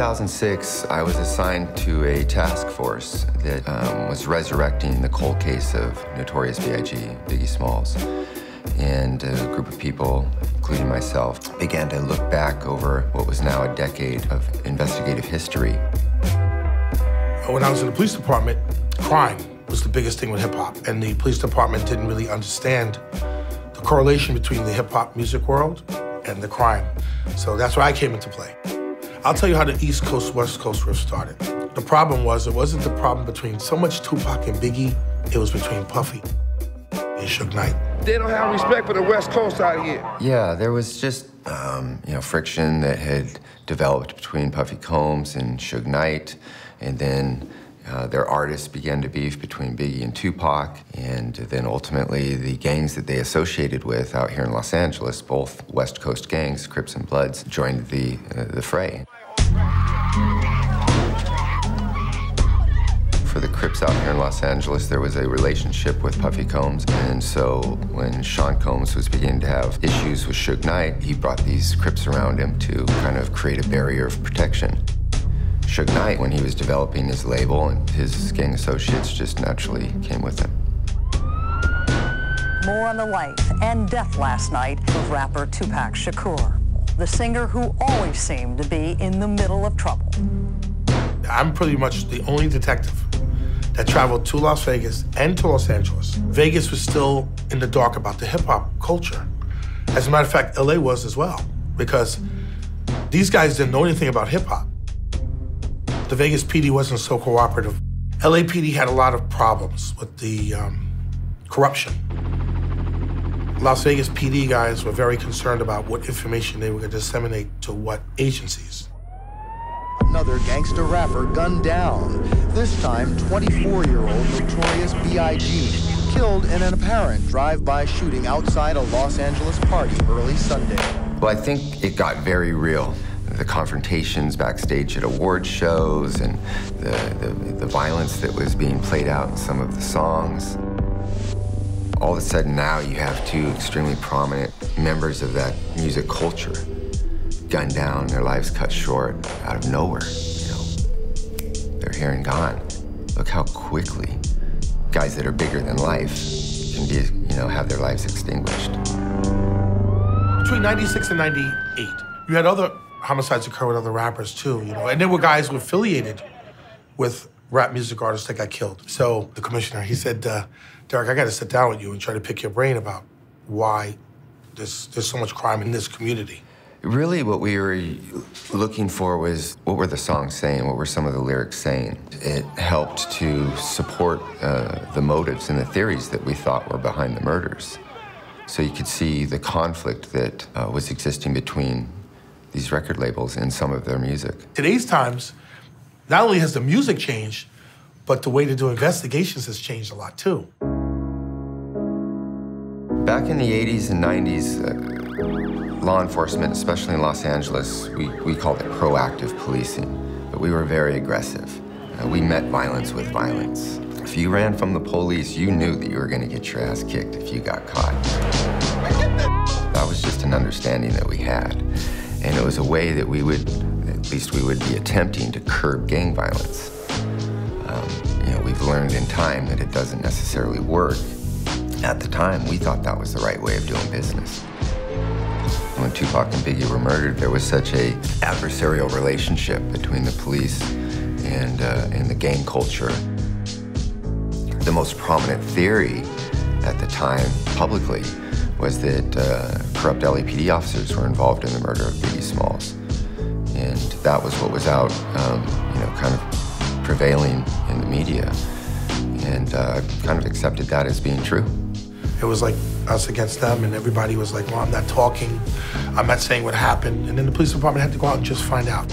2006, I was assigned to a task force that um, was resurrecting the cold case of Notorious B.I.G., Biggie Smalls. And a group of people, including myself, began to look back over what was now a decade of investigative history. When I was in the police department, crime was the biggest thing with hip hop. And the police department didn't really understand the correlation between the hip hop music world and the crime. So that's where I came into play. I'll tell you how the East Coast, West Coast rift started. The problem was, it wasn't the problem between so much Tupac and Biggie, it was between Puffy and Suge Knight. They don't have respect for the West Coast out here. Yeah, there was just, um, you know, friction that had developed between Puffy Combs and Suge Knight, and then uh, their artists began to beef between Biggie and Tupac, and then ultimately the gangs that they associated with out here in Los Angeles, both West Coast gangs, Crips and Bloods, joined the, uh, the fray. For the Crips out here in Los Angeles, there was a relationship with Puffy Combs, and so when Sean Combs was beginning to have issues with Suge Knight, he brought these Crips around him to kind of create a barrier of protection. Suge Knight, when he was developing his label, and his gang associates just naturally came with him. More on the life and death last night of rapper Tupac Shakur, the singer who always seemed to be in the middle of trouble. I'm pretty much the only detective that traveled to Las Vegas and to Los Angeles. Vegas was still in the dark about the hip hop culture. As a matter of fact, LA was as well, because these guys didn't know anything about hip hop the Vegas PD wasn't so cooperative. LAPD had a lot of problems with the um, corruption. Las Vegas PD guys were very concerned about what information they were going to disseminate to what agencies. Another gangster rapper gunned down. This time, 24-year-old Notorious B.I.G. killed in an apparent drive-by shooting outside a Los Angeles party early Sunday. Well, I think it got very real the confrontations backstage at award shows and the, the, the, violence that was being played out in some of the songs. All of a sudden now you have two extremely prominent members of that music culture gunned down, their lives cut short out of nowhere. You know, they're here and gone. Look how quickly guys that are bigger than life can be, you know, have their lives extinguished. Between 96 and 98, you had other homicides occur with other rappers too, you know. And there were guys who affiliated with rap music artists that got killed. So the commissioner, he said, uh, Derek, I got to sit down with you and try to pick your brain about why there's, there's so much crime in this community. Really, what we were looking for was what were the songs saying? What were some of the lyrics saying? It helped to support uh, the motives and the theories that we thought were behind the murders. So you could see the conflict that uh, was existing between these record labels in some of their music. Today's times, not only has the music changed, but the way to do investigations has changed a lot too. Back in the 80s and 90s, uh, law enforcement, especially in Los Angeles, we, we called it proactive policing, but we were very aggressive. Uh, we met violence with violence. If you ran from the police, you knew that you were going to get your ass kicked if you got caught. That was just an understanding that we had. And it was a way that we would, at least we would be attempting to curb gang violence. Um, you know, we've learned in time that it doesn't necessarily work. At the time, we thought that was the right way of doing business. When Tupac and Biggie were murdered, there was such a adversarial relationship between the police and, uh, and the gang culture. The most prominent theory at the time, publicly, was that uh, corrupt LAPD officers were involved in the murder of Biggie Smalls. And that was what was out, um, you know, kind of prevailing in the media. And uh, kind of accepted that as being true. It was like us against them, and everybody was like, well, I'm not talking, I'm not saying what happened. And then the police department had to go out and just find out.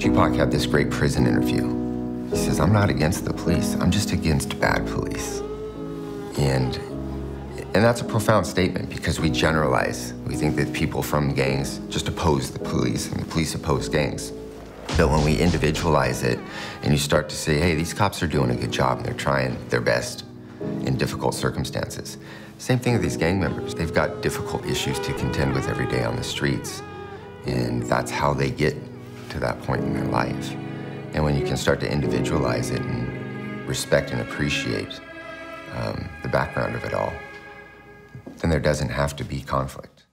Tupac had this great prison interview. He says, I'm not against the police, I'm just against bad police. And, and that's a profound statement because we generalize. We think that people from gangs just oppose the police and the police oppose gangs. But when we individualize it and you start to say, hey, these cops are doing a good job and they're trying their best in difficult circumstances. Same thing with these gang members. They've got difficult issues to contend with every day on the streets. And that's how they get to that point in their life. And when you can start to individualize it and respect and appreciate um, the background of it all, then there doesn't have to be conflict.